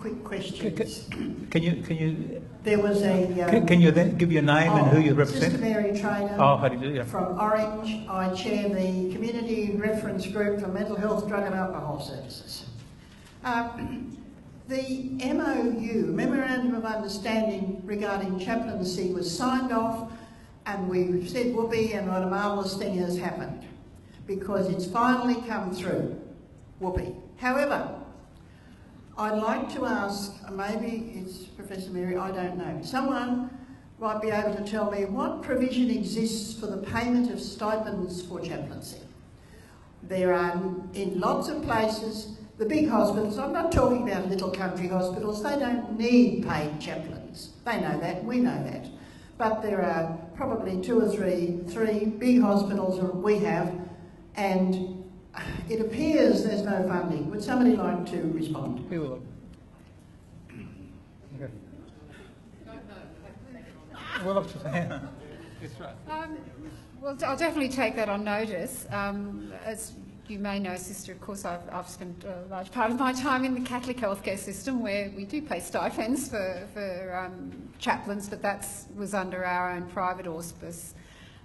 quick questions. Can you can you There was a... um, can, can you then give your name and who you oh, represent? Sister Mary Trainer. Oh, how do you do? Yeah. From Orange, I chair the Community Reference Group for Mental Health, Drug and Alcohol Services. Um, the MOU, Memorandum of Understanding regarding chaplaincy, was signed off and we said whoopee and what a marvellous thing has happened because it's finally come through. Whoopee. However, I'd like to ask, maybe it's Professor Mary, I don't know, someone might be able to tell me what provision exists for the payment of stipends for chaplaincy. There are in lots of places, the big hospitals, I'm not talking about little country hospitals, they don't need paid chaplains. They know that, we know that. But there are probably two or three, three big hospitals that we have, and it appears there's no funding. Would somebody like to respond? Who will? Okay. Well, up to Hannah. That's right. Um, well, I'll definitely take that on notice. Um, as you may know, Sister, of course, I've, I've spent a large part of my time in the Catholic healthcare system where we do pay stipends for, for um, chaplains, but that was under our own private auspice.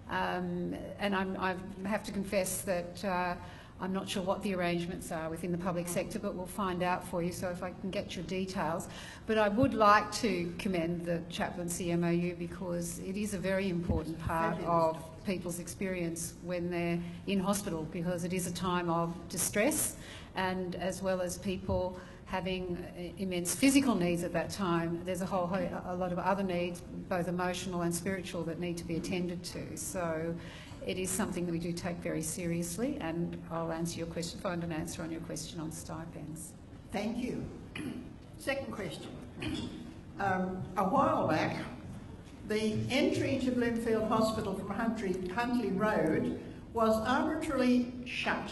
Um, and I'm, I have to confess that uh, I'm not sure what the arrangements are within the public sector, but we'll find out for you, so if I can get your details. But I would like to commend the chaplaincy MOU because it is a very important part of people's experience when they're in hospital because it is a time of distress and as well as people having uh, immense physical needs at that time, there's a whole a lot of other needs, both emotional and spiritual, that need to be attended to. So it is something that we do take very seriously, and I'll answer your question, find an answer on your question on stipends. Thank you. Second question. Um, a while back, the entry to Bloomfield Hospital from Huntley, Huntley Road was arbitrarily shut.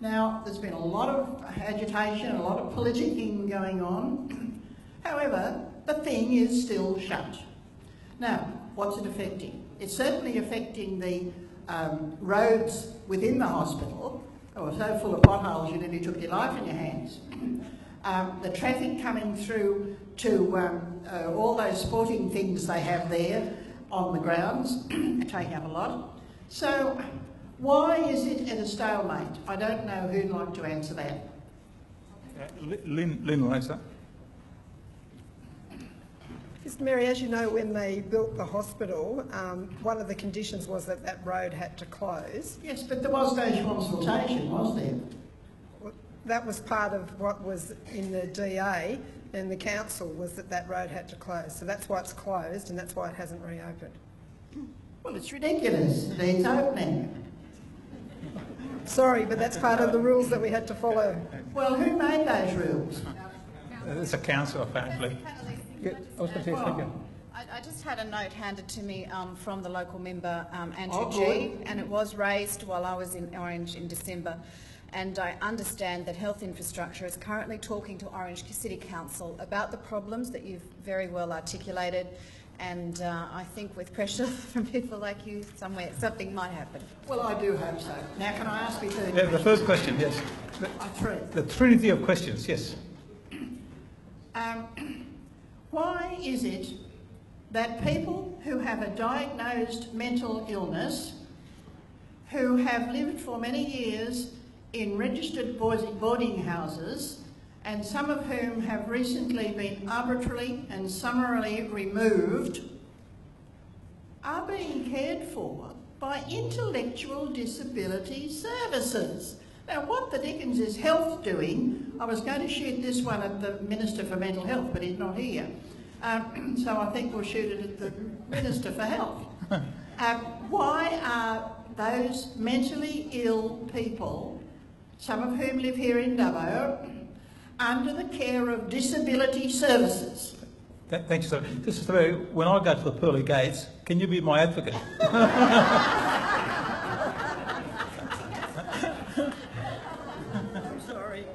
Now, there's been a lot of agitation, a lot of politicking going on. However, the thing is still shut. Now, what's it affecting? It's certainly affecting the um, roads within the hospital. Were so full of potholes you nearly took your life in your hands. Um, the traffic coming through to um, uh, all those sporting things they have there on the grounds, taking up a lot. So why is it at a stalemate? I don't know who'd like to answer that. Uh, Lynn, Lynn will answer. Sister Mary, as you know, when they built the hospital, um, one of the conditions was that that road had to close. Yes, but there was no consultation, was there? Well, That was part of what was in the DA and the council was that that road had to close. So that's why it's closed and that's why it hasn't reopened. Well, it's ridiculous. that It's opening. Sorry, but that's part of the rules that we had to follow. Well, who made those rules? It's a council, apparently. Yeah, I was going to say, thank you. I, I just had a note handed to me um, from the local member, um, Andrew Oh, Gee, good. and it was raised while I was in Orange in December. And I understand that Health Infrastructure is currently talking to Orange City Council about the problems that you've very well articulated. And uh, I think with pressure from people like you, somewhere something might happen. Well, I do hope so. Now, can I ask you third Yeah, the first question, yes. The, Uh, three. the trinity of questions, yes. Um, why is it that people who have a diagnosed mental illness, who have lived for many years in registered boarding boarding houses, and some of whom have recently been arbitrarily and summarily removed, are being cared for by intellectual disability services. Now, what the dickens is health doing? I was going to shoot this one at the Minister for Mental Health, but he's not here. Um, so I think we'll shoot it at the Minister for Health. Um, why are those mentally ill people, some of whom live here in Dubbo, under the care of disability services? Th- Thank you, sir. This is very, when I go to the pearly gates, can you be my advocate? I'm sorry.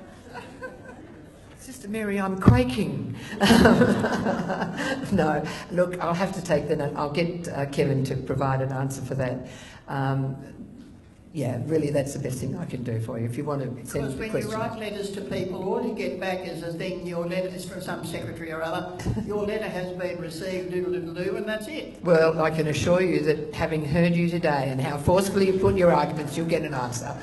Sister Mary, I'm quaking. no, look, I'll have to take the note. I'll get uh, Kevin to provide an answer for that. Um, yeah, really, that's the best thing I can do for you. If you want to Because send the when you write letters to people, all you get back is a thing, your letter is from some secretary or other, your letter has been received, doodle-doodle-doo, and that's it. Well, I can assure you that having heard you today and how forcefully you put your arguments, you'll get an answer.